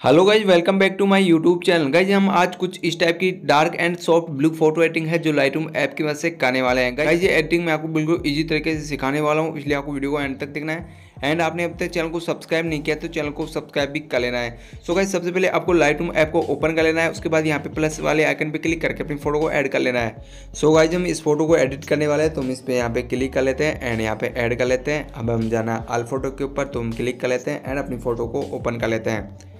Hello guys welcome back to my YouTube channel guys हम आज कुछ इस टाइप की dark and soft blue photo editing है जो लाइट रूम ऐप की मदद से करने वाले हैं। गाइज़ ये एडिटिंग मैं आपको बिल्कुल इजी तरीके से सिखाने वाला हूँ, इसलिए आपको वीडियो को एंड तक देखना है। एंड आपने अब तक चैनल को सब्सक्राइब नहीं किया तो चैनल को सब्सक्राइब भी कर लेना है। सो गाइज़ सबसे पहले आपको लाइट रूम ऐप को ओपन कर लेना है, उसके बाद यहाँ पे प्लस वाले आइकन पे क्लिक करके अपनी फ़ोटो को ऐड कर लेना है। सो गाइज़ हम इस फ़ोटो को एडिट करने वाले हैं तो हम इस पर यहाँ पे क्लिक कर लेते हैं एंड यहाँ पे ऐड कर लेते हैं। अब हम जाना आल फ़ोटो के ऊपर तो हम क्लिक कर लेते हैं एंड अपनी फ़ोटो को ओपन कर लेते हैं।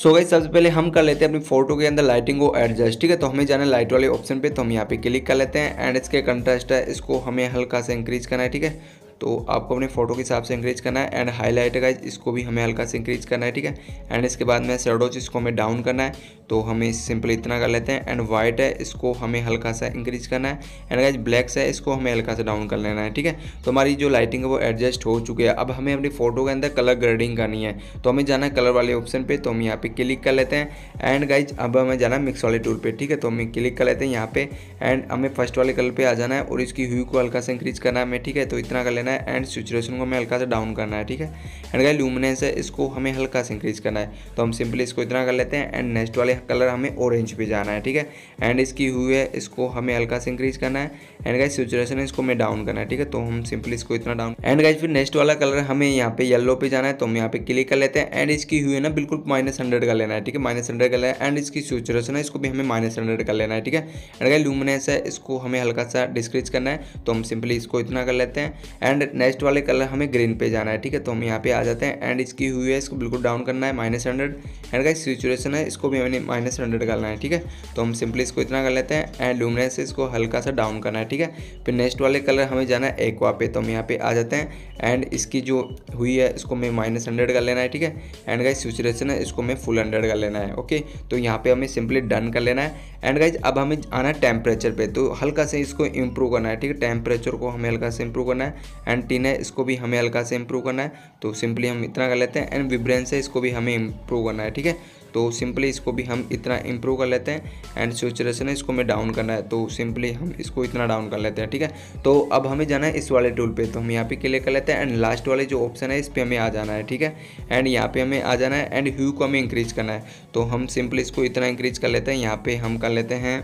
सो so गई सबसे पहले हम कर लेते हैं अपनी फ़ोटो के अंदर लाइटिंग को एडजस्ट ठीक है? तो हमें जाना है लाइट वाले ऑप्शन पे तो हम यहाँ पे क्लिक कर लेते हैं एंड इसके कंट्रास्ट है, इसको हमें हल्का से इंक्रीज करना है, ठीक है? तो आपको अपने फ़ोटो के हिसाब से इंक्रीज करना है एंड हाईलाइट है इसको भी हमें हल्का से इंक्रीज करना है, ठीक है? एंड इसके बाद में शेडोज इसको हमें डाउन करना है तो हमें सिंपल इतना कर लेते हैं एंड वाइट है, इसको हमें हल्का सा इंक्रीज करना है एंड गाइज़ ब्लैक्स है, इसको हमें हल्का सा डाउन कर लेना है, ठीक है? तो हमारी जो लाइटिंग है वो एडजस्ट हो चुकी है। अब हमें अपनी फ़ोटो के अंदर कलर ग्रेडिंग करनी है तो हमें जाना है कलर वाले ऑप्शन पे तो हम यहाँ पे क्लिक कर लेते हैं एंड गाइज़ अब हमें जाना है मिक्स वाले टूल पर ठीक है? तो हमें क्लिक कर लेते हैं यहाँ पे एंड हमें फ़र्स्ट वाले कलर पर आ जाना है और इसकी ह्यू को हल्का सा इंक्रीज करना है हमें, ठीक है? तो इतना कर लेना है एंड सिचुएशन को हमें हल्का सा डाउन करना है, ठीक है? एंड गाइज़ लूमिनेंस है, इसको हमें हल्का सा इंक्रीज करना है। तो हम सिंपली इसको इतना कर लेते हैं एंड नेक्स्ट वाले कलर हमें ऑरेंज पे जाना है, ठीक है? एंड इसकी हुई है, इसको हमें हल्का से इंक्रीज करना है। एंड गाइज़ सिचुएशन है, इसको हमें डाउन करना है, ठीक है? तो हम सिंपली इसको इतना डाउन एंड गाइज़ फिर नेक्स्ट वाला कलर हमें यहाँ पे येलो पे जाना है तो हम यहाँ पे क्लिक कर लेते हैं। एंड इसकी हुई है ना, बिल्कुल माइनस हंड्रेड का लेना है, ठीक है? माइनस हंड्रेड का लेना है। एंड इसकी सिचुएशन है, इसको भी हमें माइनस हंड्रेड का लेना है, ठीक है? एंड गाइज़ लूमिनेस है, इसको हमें हल्का सा डिस्क्रीज करना है तो हम सिंपली इसको इतना कर लेते हैं। एंड नेक्स्ट वाले कलर हमें ग्रीन पे जाना है, ठीक है? तो हम यहाँ पे आ जाते हैं एंड इसकी हुई है, इसको बिल्कुल डाउन करना है minus hundred and guys situation है, इसको भी हमें माइनस हंड्रेड करना है, ठीक है? तो हम सिंपली इसको इतना कर लेते हैं एंड लूमिनेंस इसको हल्का सा डाउन करना है, ठीक है? फिर नेक्स्ट वाले कलर हमें जाना है एक्वा पे तो हम यहाँ पे आ जाते हैं एंड इसकी जो हुई है, इसको हमें माइनस हंड्रेड कर लेना है, ठीक है? एंड गाइज़ सिचुएशन है, इसको हमें फुल हंड्रेड कर लेना है ओके तो यहाँ पे हमें सिंपली डन कर लेना है एंड गाइज़ अब हमें आना है टेम्परेचर पे तो हल्का से इसको इम्प्रूव करना है, ठीक है? टेम्परेचर को हमें हल्का से इम्प्रूव करना है एंड टीन है, इसको भी हमें हल्का से इम्प्रूव करना है। तो सिंपली हम इतना कर लेते हैं एंड विब्रेंस है, इसको भी हमें इम्प्रूव करना है, ठीक है? तो सिंपली इसको भी हम इतना इम्प्रूव कर लेते हैं एंड सेचुरेशन है, इसको हमें डाउन करना है। तो सिंपली हम इसको इतना डाउन कर लेते हैं, ठीक है? तो अब हमें जाना है इस वाले टूल पे तो हम यहाँ पे क्लिक कर लेते हैं एंड लास्ट वाले जो ऑप्शन है, इस पर हमें आ जाना है, ठीक है? एंड यहाँ पे हमें आ जाना है एंड ह्यू को हमें इंक्रीज करना है। तो हम सिंपली इसको इतना इंक्रीज कर लेते हैं, यहाँ पे हम कर लेते हैं।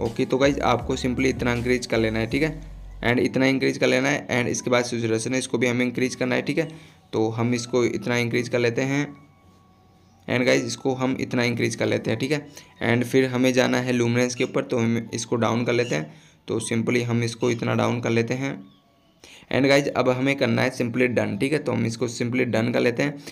ओके तो गाइज़ आपको सिंपली इतना इंक्रीज कर लेना है, ठीक है? एंड इतना इंक्रीज कर लेना है एंड इसके बाद सिचुएशन है, इसको भी हमें इंक्रीज करना है, ठीक है? तो हम इसको इतना इंक्रीज कर लेते हैं। एंड गाइज़ इसको हम इतना इंक्रीज कर लेते हैं, ठीक है? एंड फिर हमें जाना है लूमिनेंस के ऊपर तो हम इसको डाउन कर लेते हैं। तो सिंपली हम इसको इतना डाउन कर लेते हैं। एंड गाइज़ अब हमें करना है सिंपली डन, ठीक है? तो हम इसको सिंपली डन कर लेते हैं।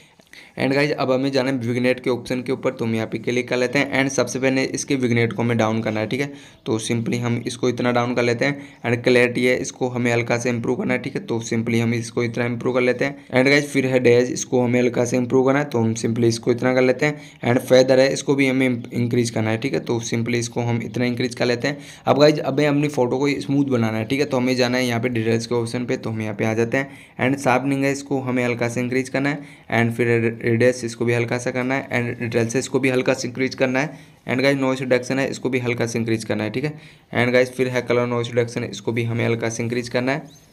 एंड गाइज़ अब हमें जाना है विग्नेट के ऑप्शन के ऊपर तो हम यहाँ पे क्लिक कर लेते हैं। एंड सबसे पहले इसके विग्नेट को हमें डाउन करना है, ठीक है? तो सिंपली हम इसको इतना डाउन कर लेते हैं। एंड क्लैरिटी है, इसको हमें हल्का से इंप्रूव करना है, ठीक है? तो सिंपली हम इसको इतना इंप्रूव कर लेते हैं। एंड गाइज़ फिर है डेज़ इसको हमें हल्का से इंप्रूव करना है तो हम सिंपली इसको इतना कर लेते हैं। एंड फेदर है, इसको भी हमें इंक्रीज करना है, ठीक है? तो सिंपली इसको हम इतना इंक्रीज कर लेते हैं। अब गाइज़ अब अपनी फ़ोटो को स्मूथ बनाना है, ठीक है? तो हमें जाना है यहाँ पे डिटेल्स के ऑप्शन पे तो हम यहाँ पे आ जाते हैं। एंड शार्पनिंग है, इसको हमें हल्का से इंक्रीज करना है। एंड फिर रेडियस इसको भी हल्का सा करना है एंड डेल्स इसको भी हल्का से इंक्रीज करना है। एंड गाइज़ नॉइस रिडक्शन है, इसको भी हल्का से इंक्रीज करना है, ठीक है? एंड गाइज़ फिर है कलर नॉइस रिडक्शन इसको भी हमें हल्का से इंक्रीज करना है।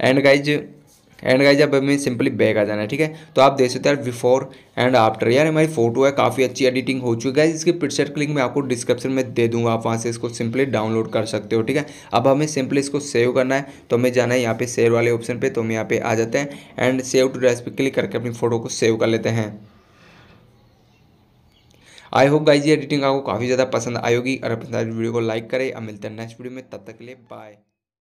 एंड गाइज़ एंड गाइज़ अब हमें सिंपली बैक आ जाना है, ठीक है? तो आप देख सकते हैं बिफोर एंड आफ्टर यार, हमारी फ़ोटो है, काफ़ी अच्छी एडिटिंग हो चुकी है। इसकी पिक्चर क्लिक मैं आपको डिस्क्रिप्शन में दे दूँगा, आप वहाँ से इसको सिंपली डाउनलोड कर सकते हो, ठीक है? अब हमें सिंपली इसको सेव करना है तो हमें जाना है यहाँ पे सेव वाले ऑप्शन पर तो हम यहाँ पे आ जाते हैं। एंड सेव टू ड्रेस पे क्लिक करके अपनी फ़ोटो को सेव कर लेते हैं। आई होप गाइज़ ये एडिटिंग आपको काफ़ी ज़्यादा पसंद आएगी और अपने वीडियो को लाइक करें अब मिलते हैं नेक्स्ट वीडियो में। तब तक के लिए बाय